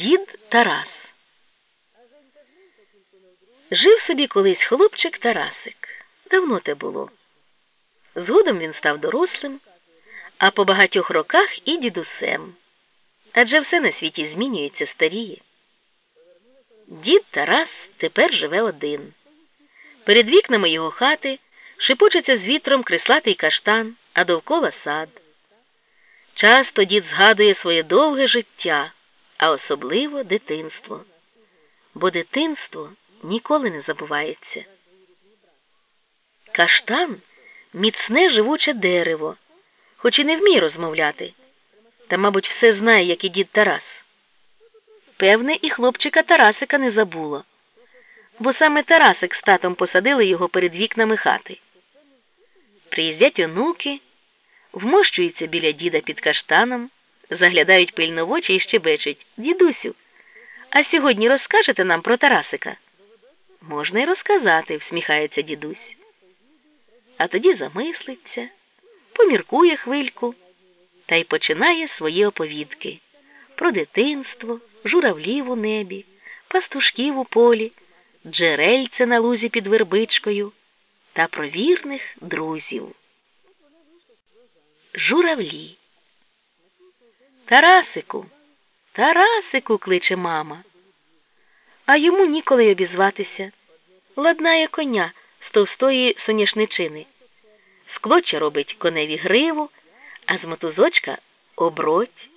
Дід Тарас. Жив собі колись хлопчик Тарасик. Давно те було. Згодом він став дорослим, а по багатьох роках і дідусем. Адже все на світі змінюється старіє. Дід Тарас тепер живе один. Перед вікнами його хати шипочеться з вітром крислатий каштан, а довкола сад. Часто дід згадує своє довге життя, а особливо дитинство. Бо дитинство ніколи не забувається. Каштан міцне живуче дерево, хоч і не вміє розмовляти, та, мабуть, все знає, як і дід Тарас. Певне, і хлопчика Тарасика не забуло, бо саме Тарасик з татом посадили його перед вікнами хати. Приїздять онуки, вмощуються біля діда під каштаном, заглядають пильно в очі і щебечуть Дідусю, а сьогодні розкажете нам про Тарасика? Можна й розказати, всміхається дідусь. А тоді замислиться, поміркує хвильку та й починає свої оповідки про дитинство, журавлів у небі, пастушків у полі, джерельце на лузі під вербичкою та про вірних друзів. Журавлі. Тарасику, Тарасику, кличе мама. А йому ніколи обізватися. Ладнає коня з товстої соняшничини. З клоча робить коневі гриву, а з мотузочка оброть.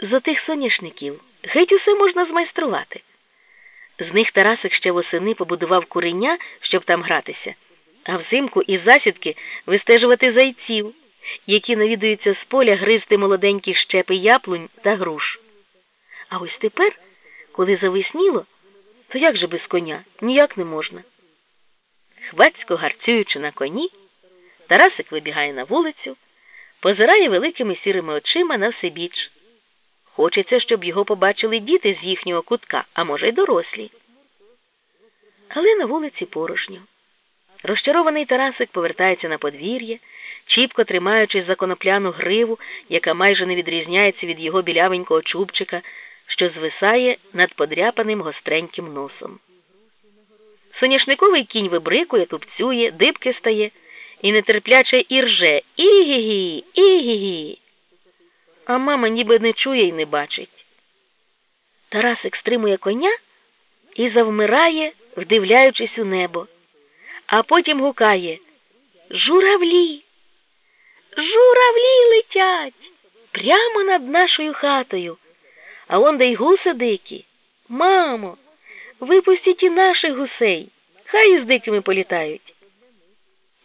З отих соняшників геть усе можна змайструвати. З них Тарасик ще восени побудував куреня, щоб там гратися, а взимку із засідки вистежувати зайців, які навідуються з поля гризти молоденькі щепи яблунь та груш. А ось тепер, коли завесніло, то як же без коня? Ніяк не можна. Хвацько гарцюючи на коні, Тарасик вибігає на вулицю, позирає великими сірими очима на всебіч. Хочеться, щоб його побачили діти з їхнього кутка, а може й дорослі. Але на вулиці порожньо. Розчарований Тарасик повертається на подвір'я, чіпко тримаючись за конопляну гриву, яка майже не відрізняється від його білявенького чубчика, що звисає над подряпаним гостреньким носом. Соняшниковий кінь вибрикує, тупцює, дибки стає і нетерпляче ірже Ігі-гі, ігі-гі а мама ніби не чує і не бачить. Тарасик стримує коня і завмирає, вдивляючись у небо, а потім гукає Журавлі. Журавлі летять прямо над нашою хатою, а он де й гуси дикі. Мамо, випустіть і наших гусей, хай із дикими політають.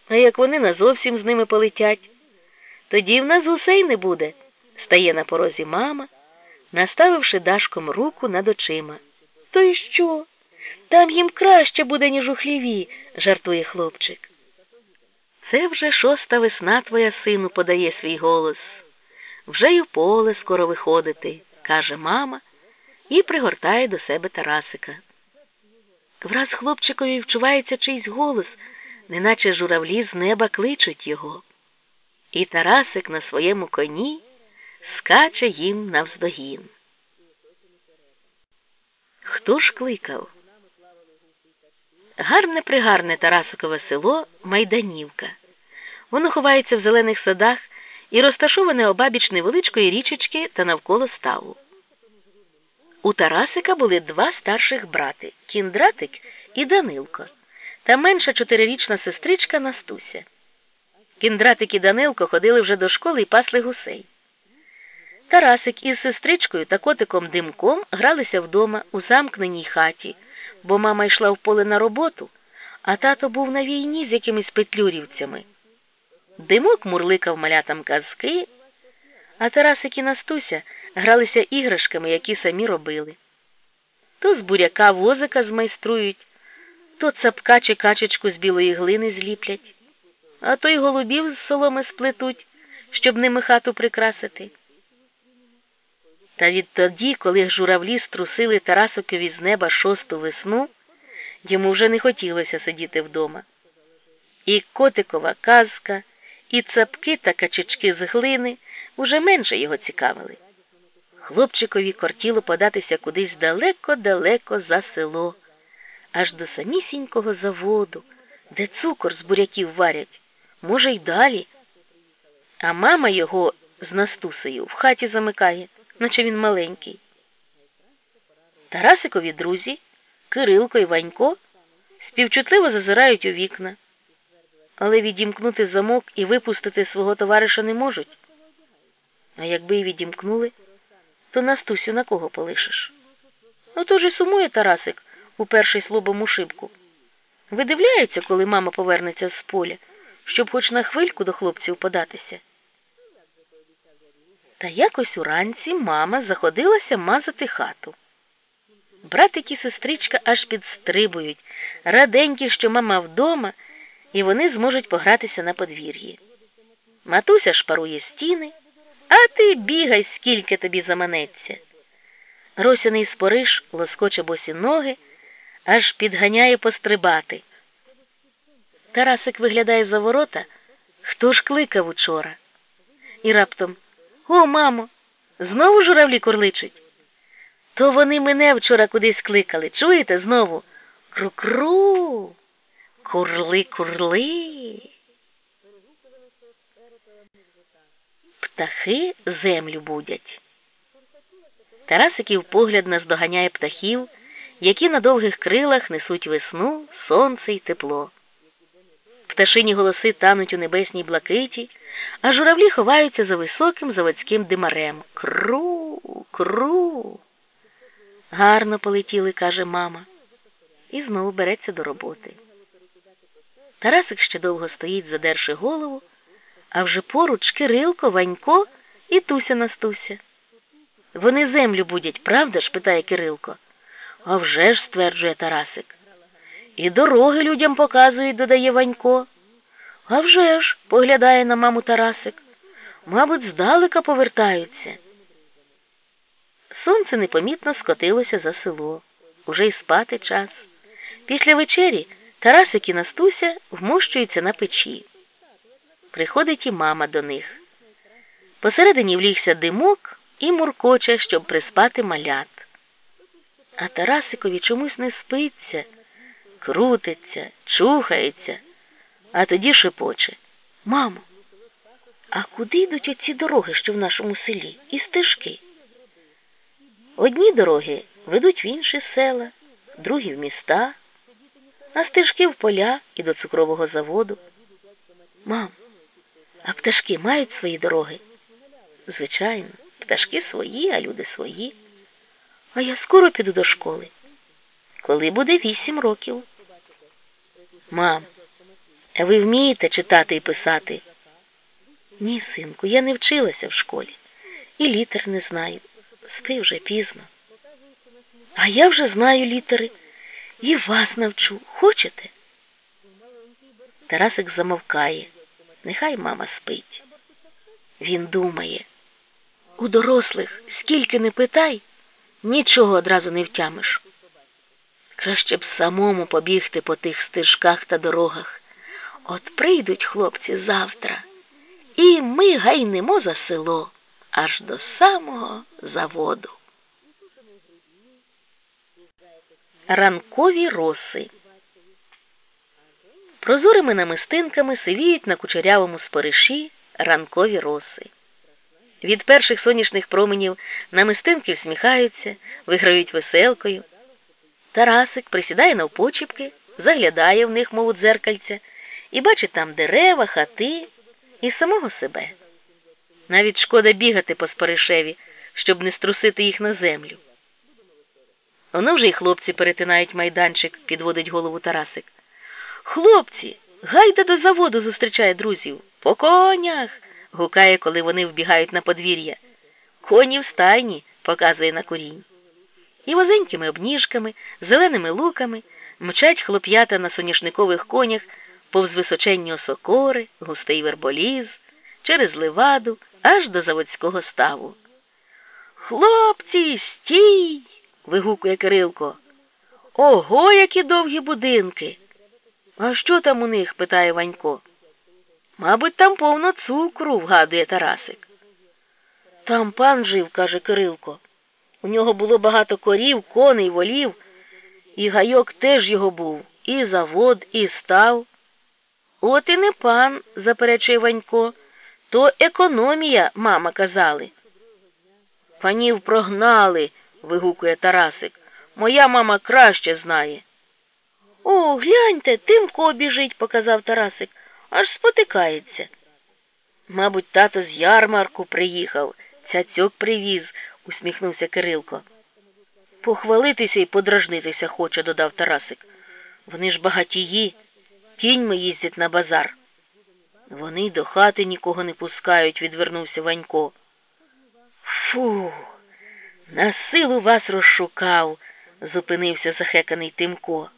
А як вони назовсім з ними полетять, тоді в нас гусей не буде. Стає на порозі мама, наставивши дашком руку над очима. То й що? Там їм краще буде, ніж у хліві, жартує хлопчик. Це вже шоста весна твоя сину подає свій голос. Вже й у поле скоро виходити, каже мама і пригортає до себе Тарасика. Враз хлопчикові вчувається чийсь голос, неначе журавлі з неба кличуть його. І Тарасик на своєму коні скаче їм навздогін. Хто ж кликав? Гарне пригарне Тарасикове село Майданівка. Воно ховається в зелених садах і розташоване обабіч невеличкої річечки та навколо ставу. У Тарасика були два старших брати Кіндратик і Данилко, та менша чотирирічна сестричка Настуся. Кіндратик і Данилко ходили вже до школи і пасли гусей. Тарасик із сестричкою та котиком димком гралися вдома у замкненій хаті, бо мама йшла в поле на роботу, а тато був на війні з якимись петлюрівцями. Димок мурликав малятам казки, а Тарасик і Настуся гралися іграшками, які самі робили. То з буряка возика змайструють, то цапка чи качечку з білої глини зліплять, а то й голубів з соломи сплетуть, щоб ними хату прикрасити. Та відтоді, коли журавлі струсили Тарасикові з неба шосту весну, йому вже не хотілося сидіти вдома. І котикова казка, і цапки та качечки з глини уже менше його цікавили. Хлопчикові кортіло податися кудись далеко-далеко за село, аж до самісінького заводу, де цукор з буряків варять, може, й далі. А мама його з Настусею в хаті замикає, наче він маленький. Тарасикові друзі, Кирилко і Ванько співчутливо зазирають у вікна, але відімкнути замок і випустити свого товариша не можуть. А якби й відімкнули, то Настусю на кого полишиш? Отож і сумує Тарасик, упершись лобом у шибку. Видивляється, коли мама повернеться з поля, щоб хоч на хвильку до хлопців податися. Та якось уранці мама заходилася мазати хату. Братик і сестричка аж підстрибують, раденькі, що мама вдома, і вони зможуть погратися на подвір'ї. Матуся шпарує стіни, а ти бігай, скільки тобі заманеться. Росяний спориш лоскоче босі ноги, аж підганяє пострибати. Тарасик виглядає за ворота, хто ж кликав учора. І раптом О, мамо, знову журавлі курличуть. То вони мене вчора кудись кликали. Чуєте знову? Кру-кру, курли-курли. Птахи землю будять. Тарасиків погляд наздоганяє птахів, які на довгих крилах несуть весну, сонце й тепло. Пташині голоси тануть у небесній блакиті, а журавлі ховаються за високим заводським димарем. Кру, кру. Гарно полетіли, каже мама, і знову береться до роботи. Тарасик ще довго стоїть, задерши голову, а вже поруч Кирилко, Ванько і Туся Настуся. Вони землю будять, правда ж? питає Кирилко. «А вже ж, стверджує Тарасик. І дороги людям показують, додає Ванько. «А вже ж», – поглядає на маму Тарасик. Мабуть, здалека повертаються. Сонце непомітно скотилося за село. Уже й спати час. Після вечері Тарасик і Настуся вмощуються на печі. Приходить і мама до них. Посередині влігся димок і муркоче, щоб приспати малят. А Тарасикові чомусь не спиться, крутиться, чухається, а тоді шепоче. Мамо, а куди йдуть оці дороги, що в нашому селі, і стежки? Одні дороги ведуть в інші села, другі в міста, а стежки в поля і до цукрового заводу. Мам, а пташки мають свої дороги? Звичайно, пташки свої, а люди свої. А я скоро піду до школи. Коли буде вісім років. Мам, а ви вмієте читати і писати? Ні, синку, я не вчилася в школі і літер не знаю. Спи вже пізно. А я вже знаю літери і вас навчу. Хочете? Тарасик замовкає. Нехай мама спить. Він думає. У дорослих скільки не питай, нічого одразу не втямиш. Краще б самому побігти по тих стежках та дорогах. От прийдуть хлопці завтра, і ми гайнемо за село аж до самого заводу. Ранкові роси. Прозорими намистинками сивіють на кучерявому спориші ранкові роси. Від перших сонячних променів намистинки всміхаються, виграють веселкою. Тарасик присідає навпочіпки, заглядає в них, мов у дзеркальця, і бачить там дерева, хати і самого себе. Навіть шкода бігати по споришеві, щоб не струсити їх на землю. Воно вже й хлопці перетинають майданчик, підводить голову Тарасик. Хлопці, гайда до заводу зустрічає друзів. По конях. гукає, коли вони вбігають на подвір'я. Коні в стайні, показує на корінь. І возенькими обніжками, зеленими луками мчать хлоп'ята на соняшникових конях повз височенні осокори, густий верболіз, через ливаду аж до заводського ставу. Хлопці, стій. Вигукує Кирилко. Ого, які довгі будинки. А що там у них? питає Ванько. Мабуть, там повно цукру, вгадує Тарасик. Там пан жив, каже Кирилко. У нього було багато корів, коней, волів, і гайок теж його був, і завод, і став. От і не пан, заперечує Ванько, то економія, мама казали. Панів прогнали, вигукує Тарасик. Моя мама краще знає. О, гляньте, Тимко біжить, показав Тарасик, аж спотикається. Мабуть, тато з ярмарку приїхав, цяцьок привіз, усміхнувся Кирилко. Похвалитися і подражнитися хоче, додав Тарасик. Вони ж багатії, кіньми їздять на базар. Вони до хати нікого не пускають, відвернувся Ванько. Фу, на силу вас розшукав, зупинився захеканий Тимко.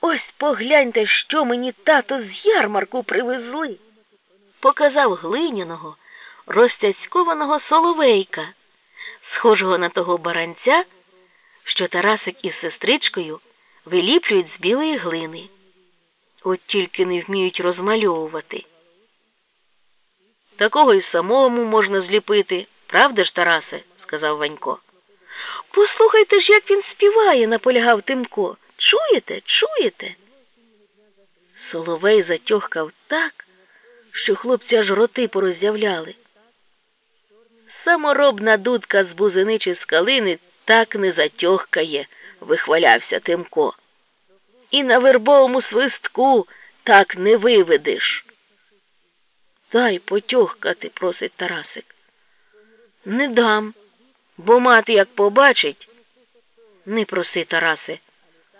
Ось погляньте, що мені тато з ярмарку привезли. Показав глиняного, розтяцькованого соловейка, схожого на того баранця, що Тарасик із сестричкою виліплюють з білої глини. От тільки не вміють розмальовувати. Такого й самому можна зліпити, правда ж, Тарасе? Сказав Ванько. Послухайте ж, як він співає, наполягав Тимко. Чуєте, чуєте? Соловей затьохкав так, що хлопці аж роти пороззявляли. Саморобна дудка з бузини чи з калини так не затьохкає, вихвалявся Тимко. І на вербовому свистку так не виведеш. Дай потьохкати, просить Тарасик. Не дам, бо мати як побачить. Не проси, Тарасе,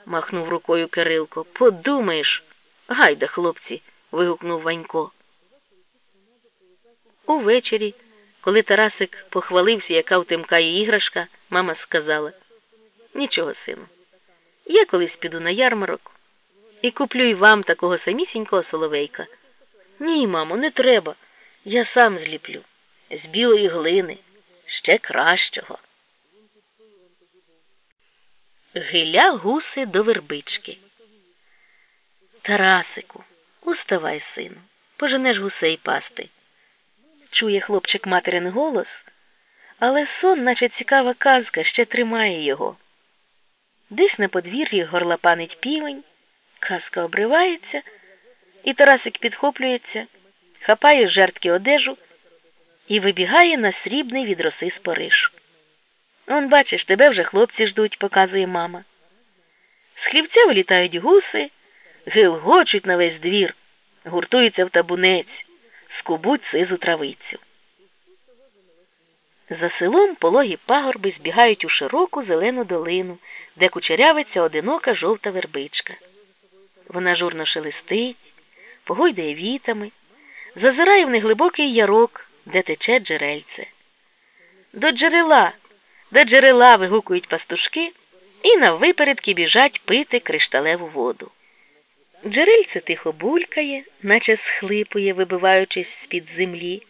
махнув рукою Кирилко. Подумаєш. Гайда, хлопці. вигукнув Ванько. Увечері, коли Тарасик похвалився, яка в Тимка іграшка, мама сказала Нічого, сину. Я колись піду на ярмарок і куплю й вам такого самісінького соловейка. Ні, мамо, не треба. Я сам зліплю. З білої глини, ще кращого. Гиля гуси до вербички. Тарасику, уставай, сину, поженеш гусей пасти. Чує хлопчик материн голос, але сон, наче цікава казка, ще тримає його. Десь на подвір'ї горлопанить півень, казка обривається, і Тарасик підхоплюється, хапає жертки одежу і вибігає на срібний від роси спориш. Он, бачиш, тебе вже хлопці ждуть, показує мама. З хлівця вилітають гуси, гилгочуть на весь двір, гуртуються в табунець, скубуть сизу травицю. За селом пологі пагорби збігають у широку зелену долину, де кучерявиться одинока жовта вербичка. Вона журно шелестить, погойдає вітами, зазирає в неглибокий ярок, де тече джерельце. До джерела, до джерела вигукують пастушки і наввипередки біжать пити кришталеву воду. Джерельце тихо булькає, наче схлипує, вибиваючись з-під землі.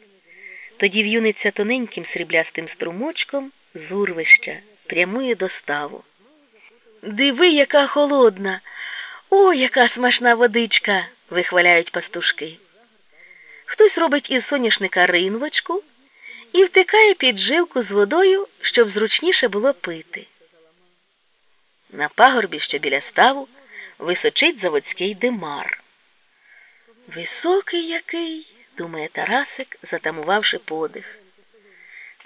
Тоді в'юниться тоненьким сріблястим струмочком з урвища, прямує до ставу. Диви, яка холодна. О, яка смачна водичка, вихваляють пастушки. Хтось робить із соняшника ринвочку і втикає під жилку з водою, щоб зручніше було пити. На пагорбі, що біля ставу, височить заводський димар. Високий який, думає Тарасик, затамувавши подих.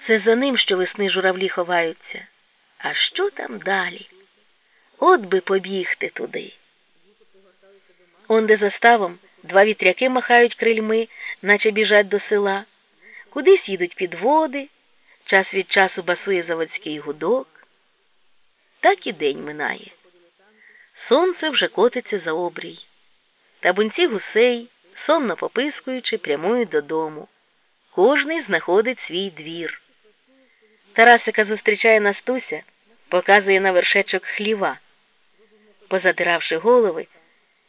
Це за ним, що весни журавлі ховаються. А що там далі? От би побігти туди. Онде за ставом два вітряки махають крильми, наче біжать до села, кудись їдуть підводи, час від часу басує заводський гудок. Так і день минає. Сонце вже котиться за обрій. Табунці гусей, сонно попискуючи, прямують додому. Кожний знаходить свій двір. Тарасика зустрічає Настуся, показує на вершечок хліва. Позадиравши голови,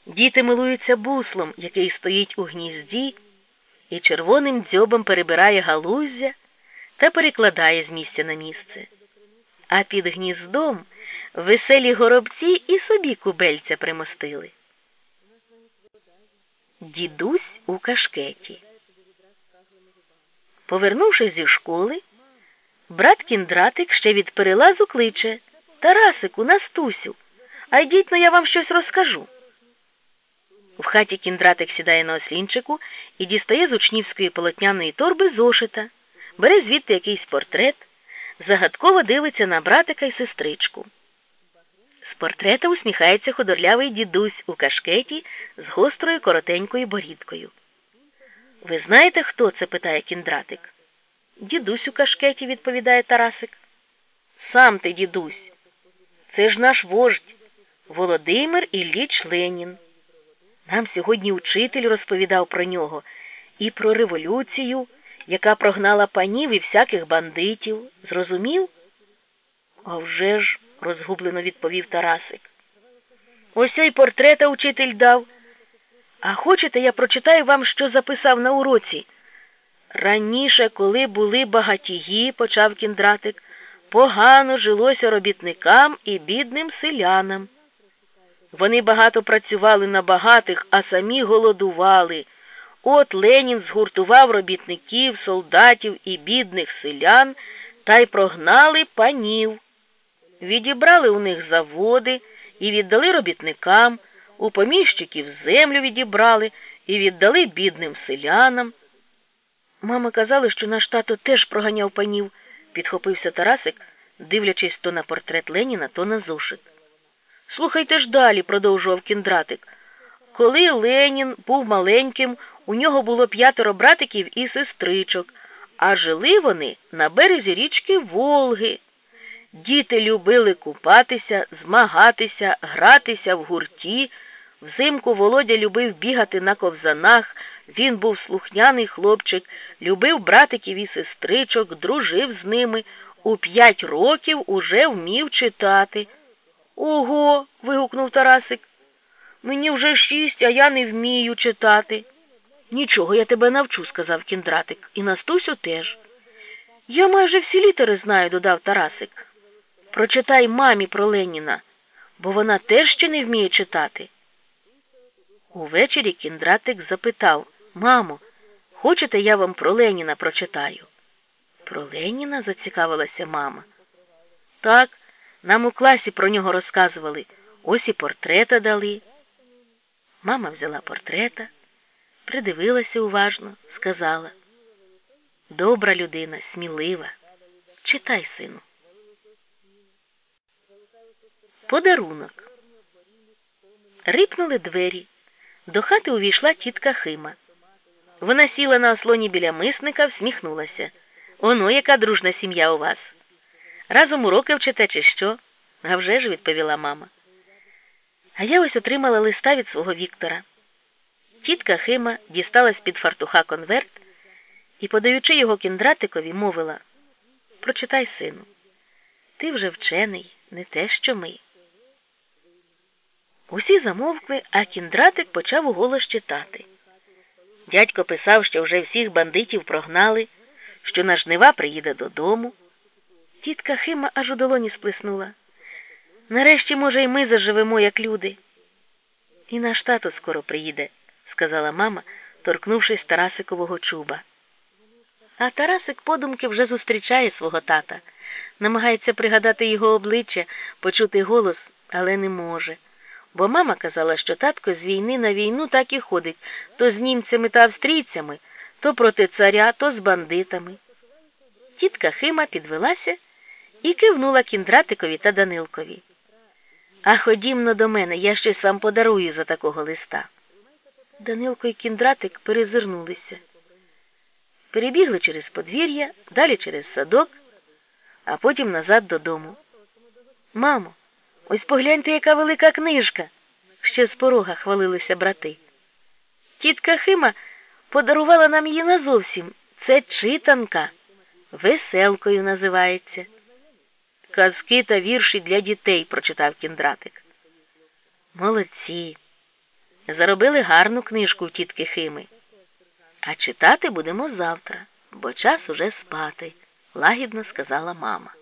діти милуються буслом, який стоїть у гнізді, і червоним дзьобом перебирає галуздя та перекладає з місця на місце. А під гніздом веселі горобці і собі кубельця примостили. Дідусь у кашкеті. Повернувшись зі школи, брат кіндратик ще від перелазу кличе Тарасику, Настусю, а йдіть но я вам щось розкажу. В хаті кіндратик сідає на ослінчику і дістає з учнівської полотняної торби зошита, бере звідти якийсь портрет, загадково дивиться на братика і сестричку. З портрета усміхається ходорлявий дідусь у кашкеті з гострою коротенькою борідкою. Ви знаєте, хто це? питає кіндратик. Дідусь у кашкеті, відповідає Тарасик. Сам ти, дідусь. Це ж наш вождь Володимир Ілліч Ленін. Нам сьогодні учитель розповідав про нього і про революцію, яка прогнала панів і всяких бандитів. Зрозумів? «А вже ж», – розгублено відповів Тарасик. Ось й портрета учитель дав. А хочете, я прочитаю вам, що записав на уроці? Раніше, коли були багатії, почав кіндратик, погано жилося робітникам і бідним селянам. Вони багато працювали на багатих, а самі голодували. От Ленін згуртував робітників, солдатів і бідних селян та й прогнали панів. Відібрали у них заводи і віддали робітникам, у поміщиків землю відібрали і віддали бідним селянам. Мама казала, що наш тато теж проганяв панів, підхопився Тарасик, дивлячись то на портрет Леніна, то на зошит. Слухайте ж далі, продовжував кіндратик. Коли Ленін був маленьким, у нього було п'ятеро братиків і сестричок, а жили вони на березі річки Волги. Діти любили купатися, змагатися, гратися в гурті. Взимку Володя любив бігати на ковзанах, він був слухняний хлопчик, любив братиків і сестричок, дружив з ними, у п'ять років уже вмів читати. Ого. вигукнув Тарасик. Мені вже шість, а я не вмію читати. Нічого я тебе навчу, сказав кіндратик, і Настусю теж. Я майже всі літери знаю, додав Тарасик. Прочитай мамі про Леніна, бо вона теж ще не вміє читати. Увечері кіндратик запитав Мамо, хочете, я вам про Леніна прочитаю? Про Леніна? зацікавилася мама. Так, нам у класі про нього розказували. Ось і портрета дали. Мама взяла портрета, придивилася уважно, сказала Добра людина, смілива. Читай, сину. Подарунок. Рипнули двері. До хати увійшла тітка Хима. Вона сіла на ослоні біля мисника, всміхнулася. Оно, яка дружна сім'я у вас. Разом уроки вчите, чи що? А вже ж, відповіла мама. А я ось отримала листа від свого Віктора. Тітка Хима дістала з під фартуха конверт і, подаючи його кіндратикові, мовила Прочитай, сину, ти вже вчений, не те, що ми. Усі замовкли, а кіндратик почав уголос читати. Дядько писав, що вже всіх бандитів прогнали, що на жнива приїде додому. Тітка Хима аж у долоні сплеснула. Нарешті, може, і ми заживемо, як люди. І наш тато скоро приїде, сказала мама, торкнувшись Тарасикового чуба. А Тарасик подумки вже зустрічає свого тата, намагається пригадати його обличчя, почути голос, але не може. Бо мама казала, що татко з війни на війну так і ходить то з німцями та австрійцями, то проти царя, то з бандитами. Тітка Хима підвелася і кивнула кіндратикові та Данилкові. А ходімно до мене, я щось вам подарую за такого листа. Данилко і кіндратик перезирнулися. Перебігли через подвір'я, далі через садок, а потім назад додому. Мамо, ось погляньте, яка велика книжка. Ще з порога хвалилися брати. Тітка Хима подарувала нам її назовсім. Це читанка, веселкою називається. Казки та вірші для дітей, прочитав кіндратик. Молодці. Заробили гарну книжку в тітки Хими. А читати будемо завтра, бо час уже спати, лагідно сказала мама.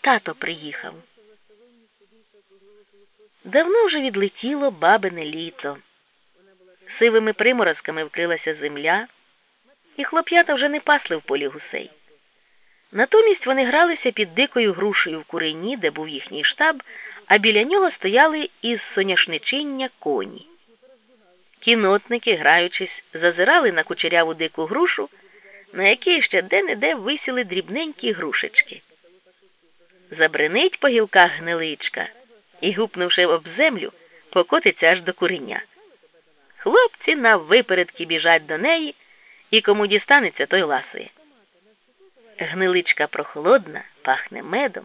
Тато приїхав. Давно вже відлетіло бабине літо. Сивими приморозками вкрилася земля. і хлоп'ята вже не пасли в полі гусей. Натомість вони гралися під дикою грушею в курині, де був їхній штаб, а біля нього стояли із соняшничиння коні. Кінотники, граючись, зазирали на кучеряву дику грушу, на якій ще де-не-де висіли дрібненькі грушечки. Забринить по гілках гниличка і, гупнувши об землю, покотиться аж до куреня. Хлопці на випередки біжать до неї, і кому дістанеться, той ласує. Гниличка прохолодна, пахне медом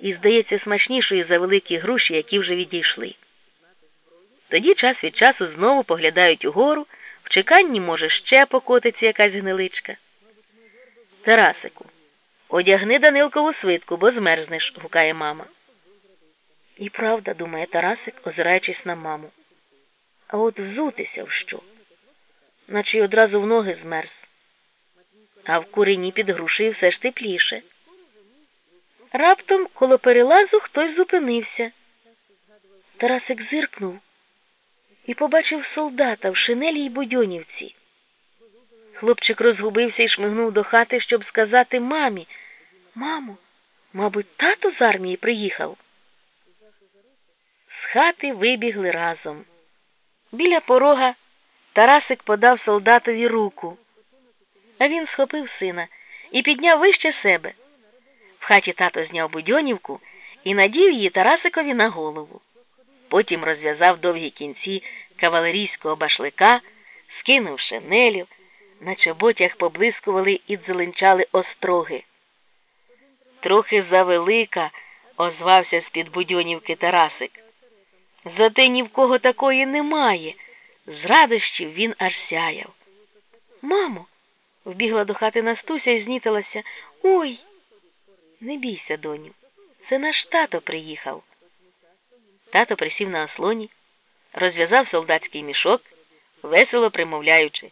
і, здається, смачнішою за великі груші, які вже відійшли. Тоді час від часу знову поглядають угору, в чеканні, може, ще покотиться якась гниличка. Тарасику, одягни Данилкову свитку, бо змерзнеш, гукає мама. І правда, думає Тарасик, озираючись на маму. А от взутися в що? Наче й одразу в ноги змерз. А в курині під грушею все ж тепліше. Раптом коло перелазу хтось зупинився. Тарасик зиркнув і побачив солдата в шинелі й будьонівці. Хлопчик розгубився і шмигнув до хати, щоб сказати мамі. Мамо, мабуть, тато з армії приїхав. З хати вибігли разом. Біля порога Тарасик подав солдатові руку, а він схопив сина і підняв вище себе. В хаті тато зняв будьонівку і надів її Тарасикові на голову. Потім розв'язав довгі кінці кавалерійського башлика, скинув шинелю, на чоботях поблискували і дзеленчали остроги. Трохи завелика, озвався з-під будьонівки Тарасик. Зате ні в кого такої немає. З радощів він аж сяяв. Мамо, вбігла до хати Настуся і знітилася. Ой, не бійся, доню, це наш тато приїхав. Тато присів на ослоні, розв'язав солдатський мішок, весело примовляючи.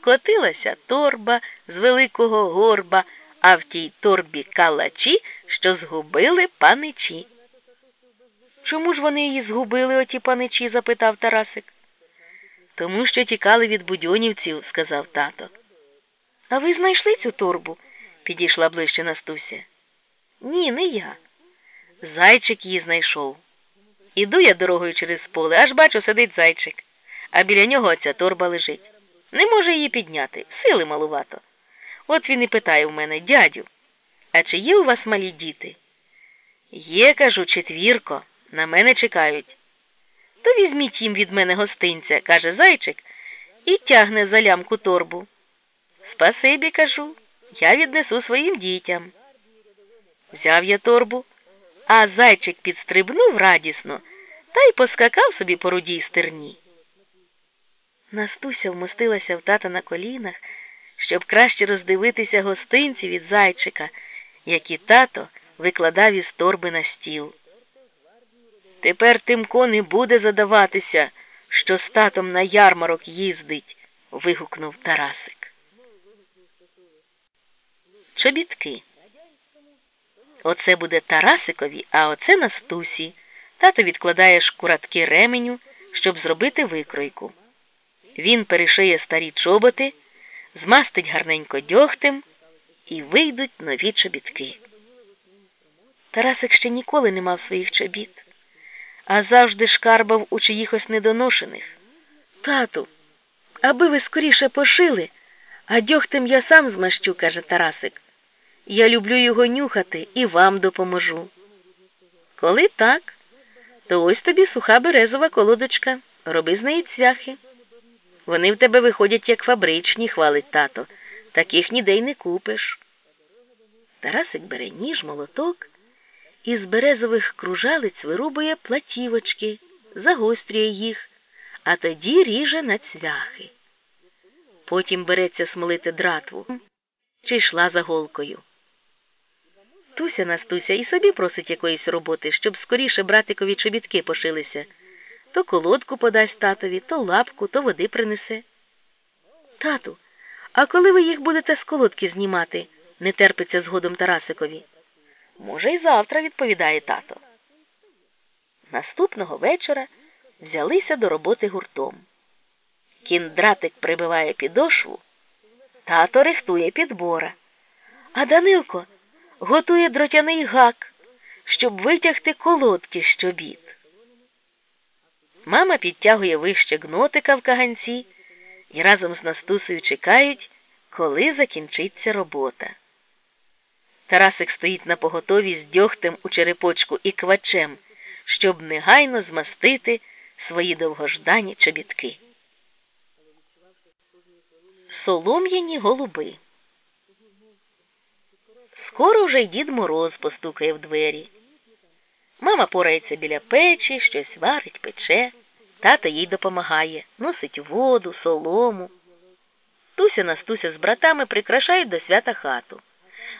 Котилася торба з великого горба, а в тій торбі калачі, що згубили паничі. Чому ж вони її згубили, оті паничі? запитав Тарасик. Тому що тікали від будьонівців, сказав тато. А ви знайшли цю торбу? підійшла ближче Настуся. Ні, не я. Зайчик її знайшов. Іду я дорогою через поле, аж бачу, сидить зайчик, а біля нього оця торба лежить. Не може її підняти, сили малувато. От він і питає в мене, дядю, а чи є у вас малі діти? Є, кажу, четвірко, на мене чекають. То візьміть їм від мене гостинця, каже зайчик, і тягне за лямку торбу. Спасибі, кажу, я віднесу своїм дітям. Взяв я торбу, а зайчик підстрибнув радісно та й поскакав собі по рудій стерні. Настуся вмостилася в тата на колінах, щоб краще роздивитися гостинці від зайчика, які тато викладав із торби на стіл. Тепер Тимко не буде задаватися, що з татом на ярмарок їздить, вигукнув Тарасик. Чобітки. Оце буде Тарасикові, а оце Настусі. Тато відкладає шкуратки ременю, щоб зробити викройку. Він перешиє старі чоботи, змастить гарненько дьогтем і вийдуть нові чобітки. Тарасик ще ніколи не мав своїх чобіт, а завжди шкарбав у чиїхось недоношених. Тату, аби ви скоріше пошили, а дьогтем я сам змащу, каже Тарасик. Я люблю його нюхати і вам допоможу. Коли так, то ось тобі суха березова колодочка, роби з неї цвяхи. Вони в тебе виходять, як фабричні, хвалить тато. Таких ніде й не купиш. Тарасик бере ніж, молоток і з березових кружалиць вирубує платівочки, загострює їх, а тоді ріже на цвяхи. Потім береться смолити дратву чи йшла за голкою. Туся Настуся і собі просить якоїсь роботи, щоб скоріше братикові чобітки пошилися. То колодку подасть татові, то лапку, то води принесе. Тату, а коли ви їх будете з колодки знімати? не терпиться згодом Тарасикові. Може, і завтра, відповідає тато. Наступного вечора взялися до роботи гуртом. Кіндратик прибиває підошву, Тато рихтує підбора, а Данилко готує дротяний гак, щоб витягти колодки з чобіт. Мама підтягує вище гнотика в каганці і разом з Настусею чекають, коли закінчиться робота. Тарасик стоїть на поготові з дьогтем у черепочку і квачем, щоб негайно змастити свої довгождані чобітки. Солом'яні голуби. Скоро вже й дід Мороз постукає в двері. Мама порається біля печі, щось варить, пече, тато їй допомагає, носить воду, солому. Туся Настуся з братами прикрашають до свята хату.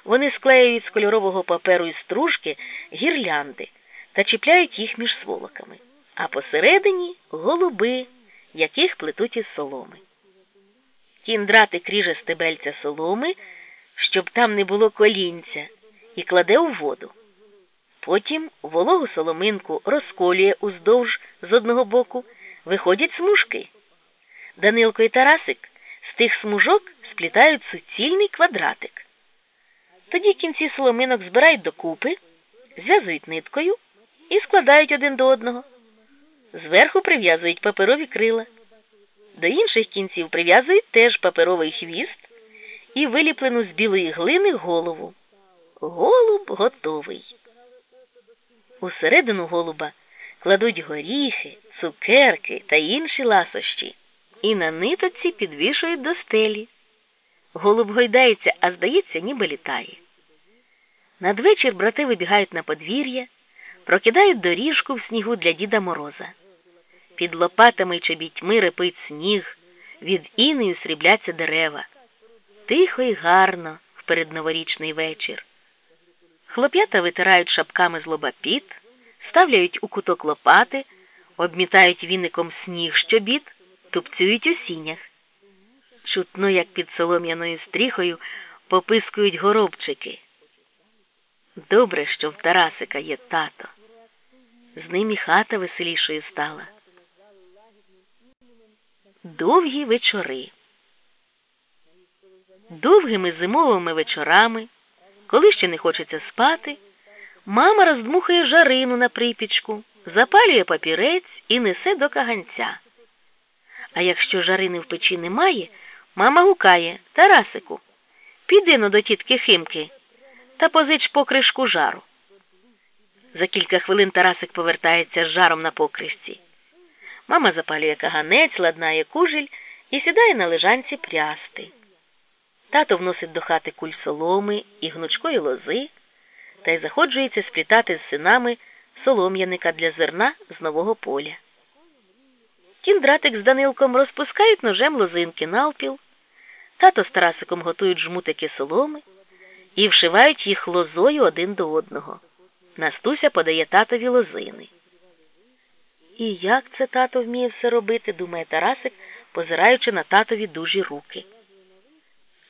Вони склеюють з кольорового паперу і стружки гірлянди та чіпляють їх між сволоками, а посередині голуби, яких плетуть із соломи. Кіндратик ріже стебельця соломи, щоб там не було колінця, і кладе у воду. Потім вологу соломинку розколює уздовж з одного боку, виходять смужки. Данилко і Тарасик з тих смужок сплітають суцільний квадратик. Тоді кінці соломинок збирають докупи, зв'язують ниткою і складають один до одного. Зверху прив'язують паперові крила. До інших кінців прив'язують теж паперовий хвіст і виліплену з білої глини голову. Голуб готовий. Усередину голуба кладуть горіхи, цукерки та інші ласощі, і на нитоці підвішують до стелі. Голуб гойдається, а здається, ніби літає. Надвечір брати вибігають на подвір'я, прокидають доріжку в снігу для Діда Мороза. Під лопатами й чобітьми репить сніг, від інею срібляться дерева. Тихо й гарно в передноворічний вечір. Хлоп'ята витирають шапками з лоба піт, ставляють у куток лопати, обмітають віником сніг щобіт, тупцюють у сінях. Чутно, як під солом'яною стріхою попискують горобчики. Добре, що в Тарасика є тато. З ним і хата веселішою стала. Довгі вечори. Довгими зимовими вечорами, коли ще не хочеться спати, мама роздмухує жарину на припічку, запалює папірець і несе до каганця. А якщо жарини в печі немає, мама гукає Тарасику, піди но до тітки Химки та позич покришку жару. За кілька хвилин Тарасик повертається з жаром на покришці. Мама запалює каганець, ладнає кужель і сідає на лежанці прясти. Тато вносить до хати куль соломи і гнучкої лози та й заходжується сплітати з синами солом'яника для зерна з нового поля. Кіндратик з Данилком розпускають ножем лозинки навпіл, тато з Тарасиком готують жмутики соломи і вшивають їх лозою один до одного. Настуся подає татові лозини. І як це тато вміє все робити, думає Тарасик, позираючи на татові дужі руки.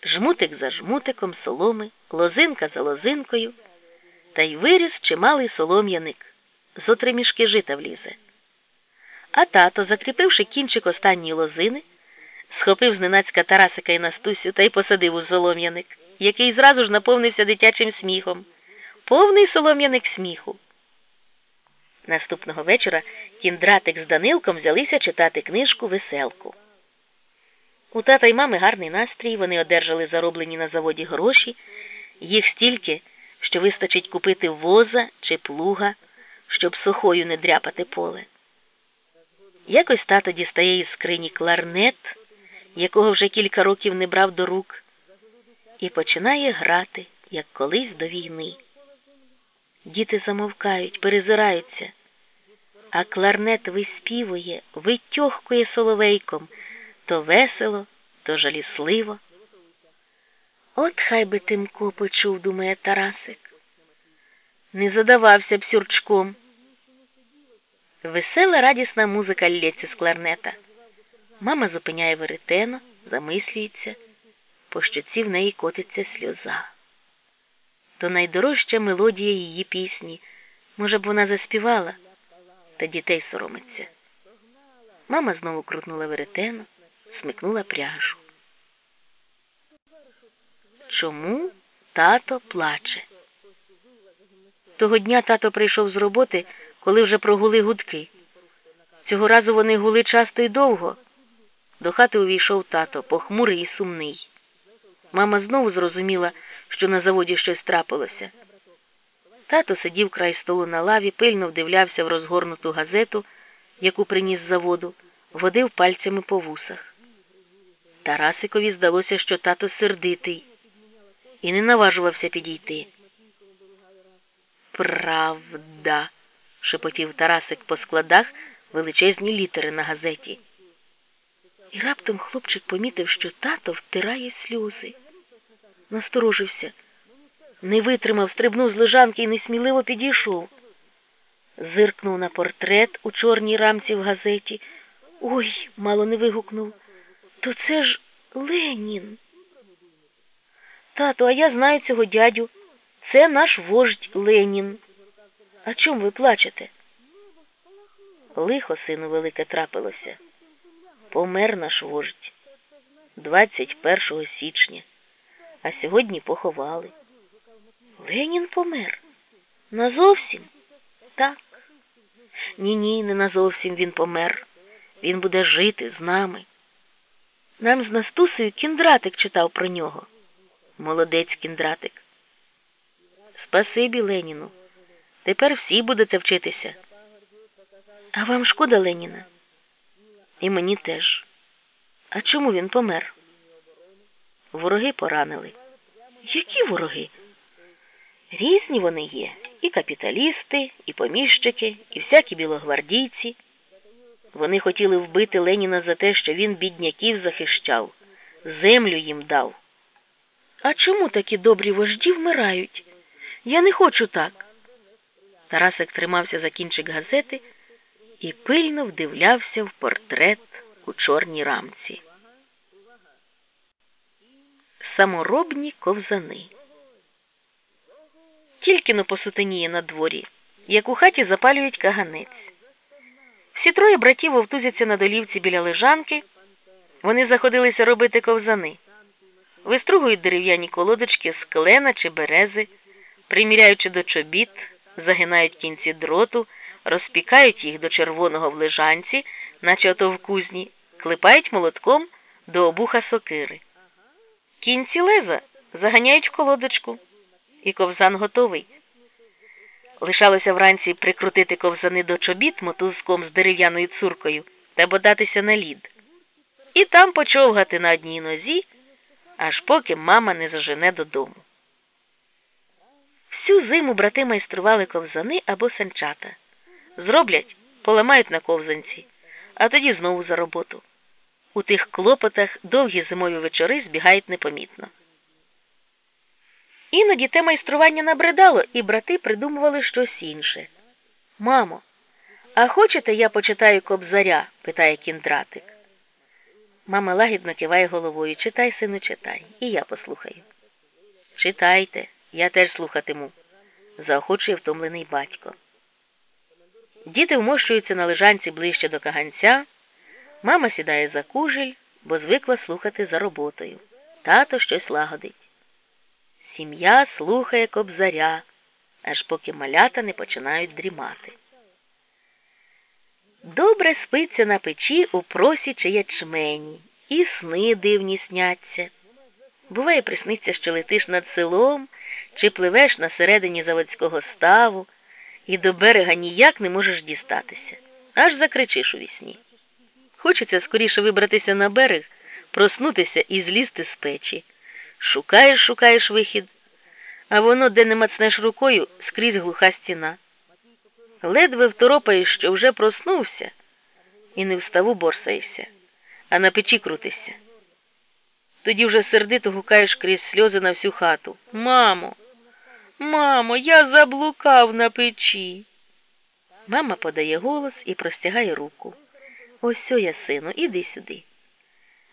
Жмутик за жмутиком соломи, лозинка за лозинкою, та й виріс чималий солом'яник, зо три мішки жита влізе. А тато, закріпивши кінчик останньої лозини, схопив зненацька Тарасика і Настусю та й посадив у солом'яник, який зразу ж наповнився дитячим сміхом. Повний солом'яник сміху. Наступного вечора кіндратик з Данилком взялися читати книжку Веселку. У тата й мами гарний настрій, вони одержали зароблені на заводі гроші, їх стільки, що вистачить купити воза чи плуга, щоб сухою не дряпати поле. Якось тато дістає із скрині кларнет, якого вже кілька років не брав до рук, і починає грати, як колись до війни. Діти замовкають, перезираються, а кларнет виспівує, витьохкує соловейком то весело, то жалісливо. От хай би Тимко почув, думає Тарасик. Не задавався б сюрчком. Весела радісна музика лється з кларнета. Мама зупиняє веретено, замислюється, по щоці в неї котиться сльоза. То найдорожча мелодія її пісні. Може б, вона заспівала, та дітей соромиться. Мама знову крутнула веретено, смикнула пряжу. чому тато плаче. Того дня тато прийшов з роботи, коли вже прогули гудки. Цього разу вони гули часто й довго. До хати увійшов тато, похмурий і сумний. Мама знову зрозуміла, що на заводі щось трапилося. Тато сидів край столу на лаві, пильно вдивлявся в розгорнуту газету, яку приніс з заводу, водив пальцями по вусах. Тарасикові здалося, що тато сердитий, і не наважувався підійти. Правда, шепотів Тарасик по складах величезні літери на газеті. І раптом хлопчик помітив, що тато втирає сльози. Насторожився, не витримав, стрибнув з лежанки і несміливо підійшов. Зиркнув на портрет у чорній рамці в газеті. Ой, мало не вигукнув. То це ж Ленін. Тато, а я знаю цього дядю. Це наш вождь Ленін. А чому ви плачете? Лихо, сину, велике трапилося. Помер наш вождь 21 січня, а сьогодні поховали. Ленін помер. Назовсім? Так. Ні, ні, не назовсім він помер. Він буде жити з нами. Нам з Настусею кіндратик читав про нього. Молодець кіндратик. Спасибі Леніну. Тепер всі будете вчитися. А вам шкода Леніна? І мені теж. А чому він помер? Вороги поранили. Які вороги? Різні вони є. І капіталісти, і поміщики, і всякі білогвардійці. Вони хотіли вбити Леніна за те, що він бідняків захищав, землю їм дав. А чому такі добрі вожді вмирають? Я не хочу так. Тарасик тримався за кінчик газети і пильно вдивлявся в портрет у чорній рамці. Саморобні ковзани. Тільки но посутеніє на дворі, як у хаті запалюють каганець. Всі троє братів вовтузяться на долівці біля лежанки. Вони заходилися робити ковзани, вистругують дерев'яні колодочки з клена чи берези, приміряючи до чобіт, загинають кінці дроту, розпікають їх до червоного в лежанці, наче ото в кузні, клепають молотком до обуха сокири. Кінці леза заганяють в колодочку, і ковзан готовий. Лишалося вранці прикрутити ковзани до чобіт мотузком з дерев'яною цуркою та бодатися на лід. І там почовгати на одній нозі, аж поки мама не зажене додому. Всю зиму брати майстрували ковзани або санчата. Зроблять, поламають на ковзанці, а тоді знову за роботу. У тих клопотах довгі зимові вечори збігають непомітно. Іноді те майстрування набридало, і брати придумували щось інше. Мамо, а хочете, я почитаю кобзаря? питає кіндратик. Мама лагідно киває головою. Читай, сину, читай, і я послухаю. Читайте, я теж слухатиму, заохочує втомлений батько. Діти вмощуються на лежанці ближче до каганця. Мама сідає за кужель, бо звикла слухати за роботою. Тато щось лагодить. Сім'я слухає кобзаря, аж поки малята не починають дрімати. Добре спиться на печі у просі чи ячмені, і сни дивні сняться. Буває, присниться, що летиш над селом чи пливеш на середині заводського ставу і до берега ніяк не можеш дістатися, аж закричиш у вісні. Хочеться скоріше вибратися на берег, проснутися і злізти з печі. Шукаєш, шукаєш вихід, а воно, де не мацнеш рукою, скрізь глуха стіна. Ледве второпаєш, що вже проснувся, і не вставу борсаєшся, а на печі крутишся. Тоді вже сердито гукаєш крізь сльози на всю хату. Мамо, мамо, я заблукав на печі. Мама подає голос і простягає руку. Ось я, сину, іди сюди.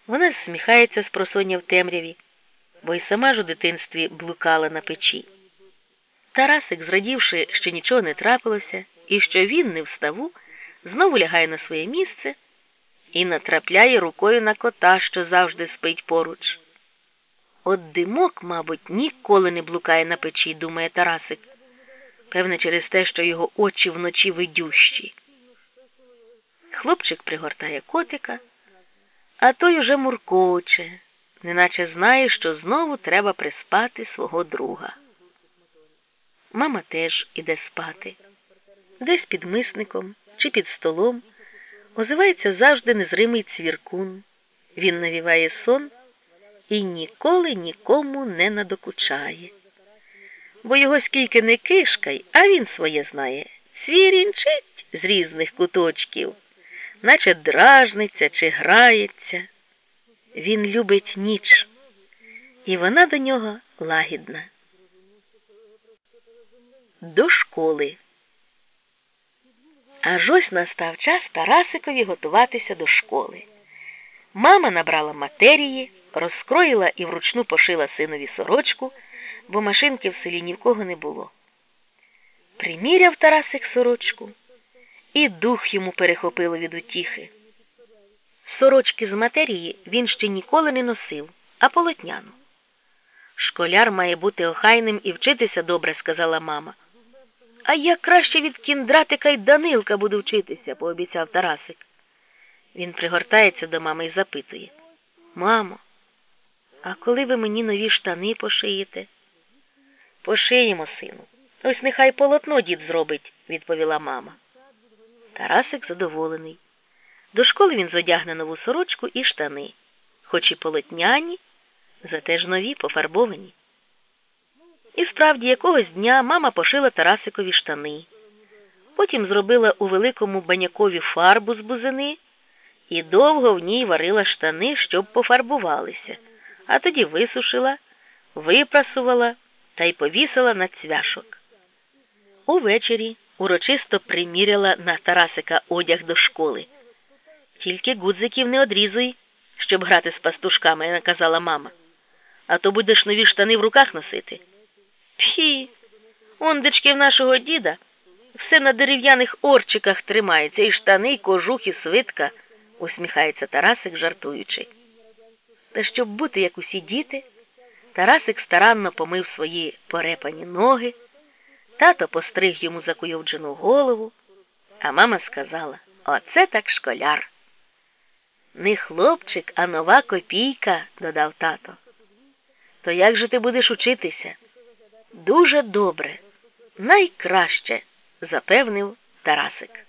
Вона сміхається з просоння в темряві бо й сама ж у дитинстві блукала на печі. Тарасик, зрадівши, що нічого не трапилося, і що він не вставу, знову лягає на своє місце і натрапляє рукою на кота, що завжди спить поруч. От димок, мабуть, ніколи не блукає на печі, думає Тарасик. Певне, через те, що його очі вночі видющі. Хлопчик пригортає котика, а той уже муркоче, неначе знає, що знову треба приспати свого друга. Мама теж іде спати. Десь під мисником чи під столом озивається завжди незримий цвіркун. Він навіває сон і ніколи нікому не надокучає. Бо його скільки не кишкай, а він своє знає. Свірінчить з різних куточків, наче дражниться чи грається. Він любить ніч, і вона до нього лагідна. До школи. Аж ось настав час Тарасикові готуватися до школи. Мама набрала матерії, розкроїла і вручну пошила синові сорочку, бо машинки в селі ні в кого не було. Приміряв Тарасик сорочку, і дух йому перехопило від утіхи. Сорочки з матерії він ще ніколи не носив, а полотняну. Школяр має бути охайним і вчитися добре, сказала мама. А я краще від кіндратика й Данилка буду вчитися, пообіцяв Тарасик. Він пригортається до мами і запитує Мамо, а коли ви мені нові штани пошиєте? Пошиємо, сину. Ось нехай полотно дід зробить, відповіла мама. Тарасик задоволений. До школи він зодягне нову сорочку і штани, хоч і полотняні, зате ж нові пофарбовані. І справді, якогось дня мама пошила Тарасикові штани, потім зробила у великому банякові фарбу з бузини і довго в ній варила штани, щоб пофарбувалися, а тоді висушила, випрасувала та й повісила на цвяшок. Увечері урочисто приміряла на Тарасика одяг до школи. Тільки гудзиків не одрізуй, щоб грати з пастушками, наказала мама. А то будеш нові штани в руках носити. Пхі, ондечки в нашого діда все на дерев'яних орчиках тримається, і штани, і кожух, і свитка, усміхається Тарасик, жартуючи. Та щоб бути, як усі діти, Тарасик старанно помив свої порепані ноги, тато постриг йому закуйовджену голову, а мама сказала Оце так школяр. Не хлопчик, а нова копійка, додав тато. То як же ти будеш учитися? Дуже добре, найкраще, запевнив Тарасик.